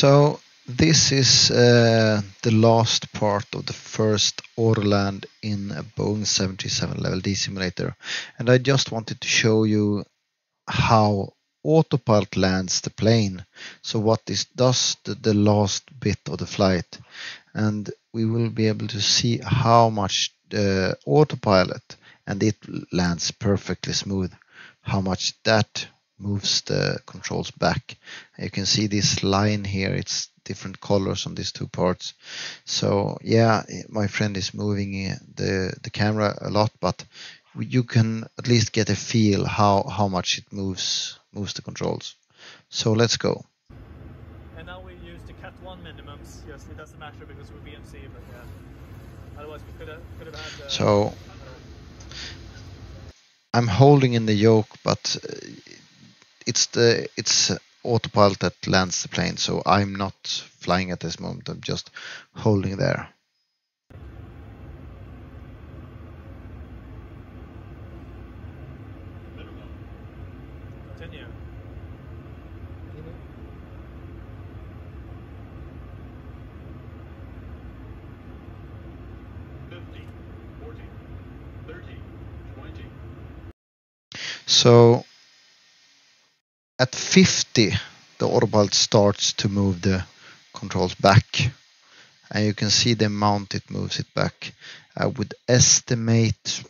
So this is uh, the last part of the first Autoland in a Boeing 737 Level D simulator. And I just wanted to show you how autopilot lands the plane. So what is does the, the last bit of the flight. And we will be able to see how much the autopilot and it lands perfectly smooth, how much that moves the controls back. You can see this line here, it's different colors on these two parts. So yeah, my friend is moving uh, the, the camera a lot, but you can at least get a feel how, how much it moves moves the controls. So let's go. And now we use the Cat 1 minimums. Yes, it doesn't matter because we're VMC, but yeah. Otherwise we could have, could have had... Uh, so I'm holding in the yoke, but uh, it's the it's autopilot that lands the plane, so I'm not flying at this moment. I'm just holding there. So at 50, the autopilot starts to move the controls back. And you can see the amount it moves it back. I would estimate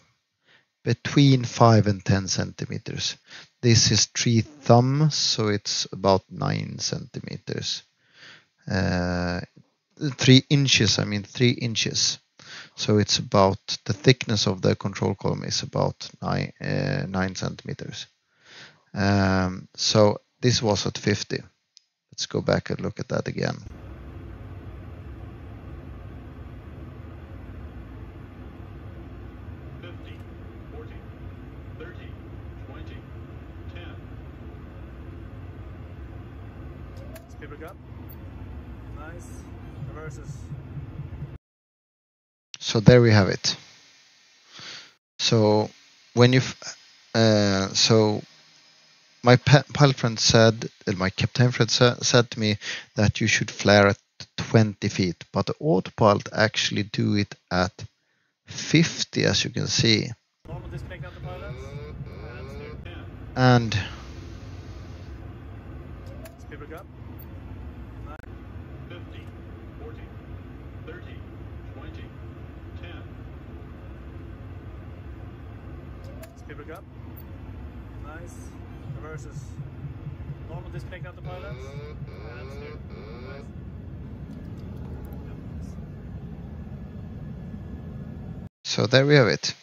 between 5 and 10 centimeters. This is three thumbs, so it's about 9 centimeters. Uh, 3 inches, I mean 3 inches. So it's about the thickness of the control column is about 9, uh, 9 centimeters. Um, so this was at 50. Let's go back and look at that again. Speed up. Nice. Reverses. So there we have it. So when you, uh, so my pilot friend said, my captain friend said to me that you should flare at 20 feet, but the autopilot actually do it at 50, as you can see. And Speed back up. 50, 40, 30, 20, 10. Speed back up. Nice. Reverses. Normal disconnect autopilot. And steer. Nice. so there we have it.